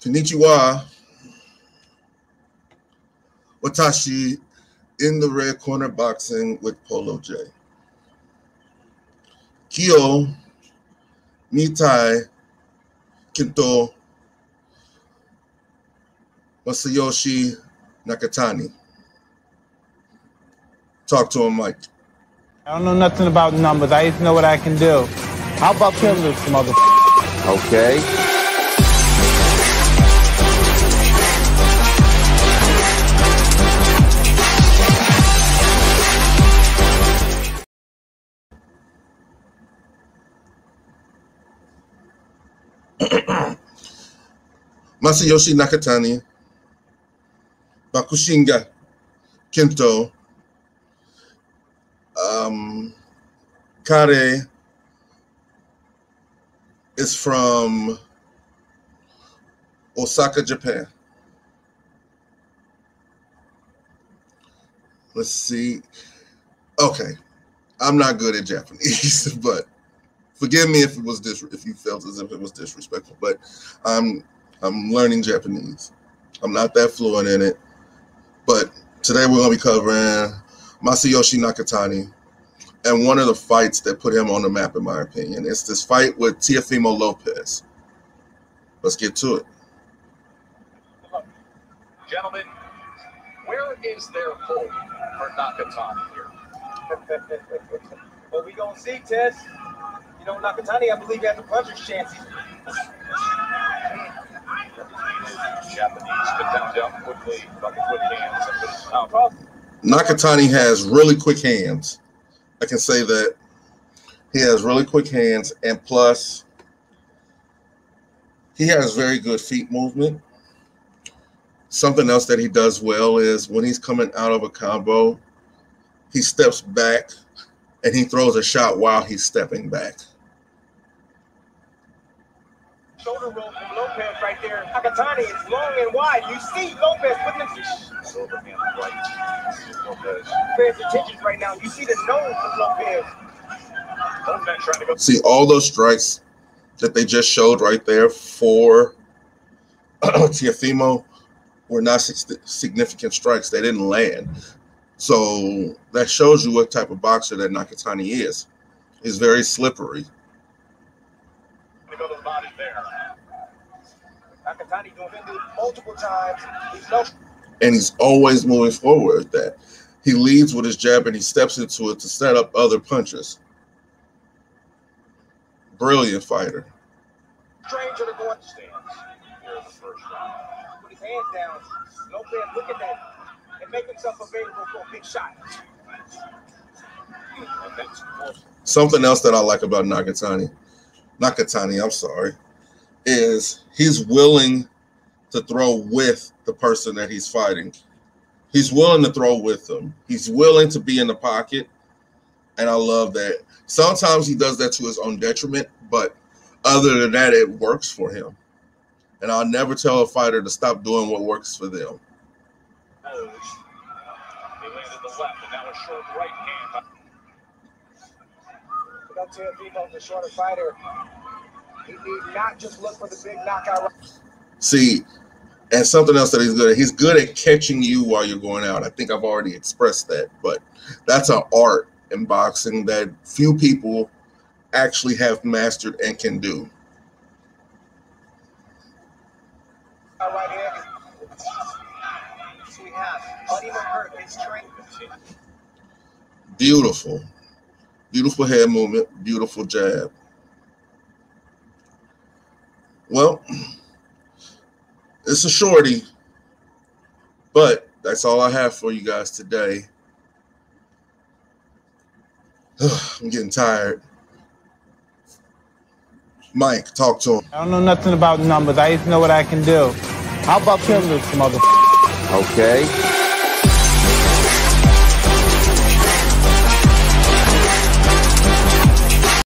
Konnichiwa. Watashi in the red corner boxing with Polo J. Kyo Mitai Kinto Masayoshi Nakatani. Talk to him, Mike. I don't know nothing about numbers. I just know what I can do. How about killing this mother? Okay. Masayoshi Nakatani, Bakushinga Kento, um, Kare is from Osaka, Japan. Let's see. Okay, I'm not good at Japanese, but forgive me if it was dis- if you felt as if it was disrespectful. But I'm I'm learning Japanese. I'm not that fluent in it, but today we're gonna be covering Masayoshi Nakatani and one of the fights that put him on the map, in my opinion. It's this fight with Teofimo Lopez. Let's get to it. Gentlemen, where is their hope for Nakatani here? well, we gonna see, Tess. You know, Nakatani, I believe, has a puncher's chance. Japanese get them down Nakatani has really quick hands. I can say that he has really quick hands, and plus, he has very good feet movement. Something else that he does well is when he's coming out of a combo, he steps back and he throws a shot while he's stepping back. Shoulder roll from Lopez right there. Nakatani is long and wide. You see Lopez putting his Overhand right. Lopez. Lopez's attention right now. You see the nose of Lopez. Both trying to go. See all those strikes that they just showed right there for Teofimo were not significant strikes. They didn't land. So that shows you what type of boxer that Nakatani is. He's very slippery. to go to the body there. And he's always moving forward with that. He leads with his jab and he steps into it to set up other punches. Brilliant fighter. stranger to go and Stands here in the first round. put his hands down. Lopez looking at and make himself available for a big shot. Something else that I like about Nakatani, Nakatani, I'm sorry, is he's willing to throw with the person that he's fighting. He's willing to throw with them. He's willing to be in the pocket. And I love that. Sometimes he does that to his own detriment, but other than that, it works for him. And I'll never tell a fighter to stop doing what works for them. He he need not just look for the big knockout. See, and something else that he's good at, he's good at catching you while you're going out. I think I've already expressed that, but that's an art in boxing that few people actually have mastered and can do. right hand. So we have Buddy McGirt is trained. Beautiful. Beautiful head movement, beautiful jab. Well, it's a shorty, but that's all I have for you guys today. I'm getting tired. Mike, talk to him. I don't know nothing about numbers. I just know what I can do. How about killing this mother? Okay.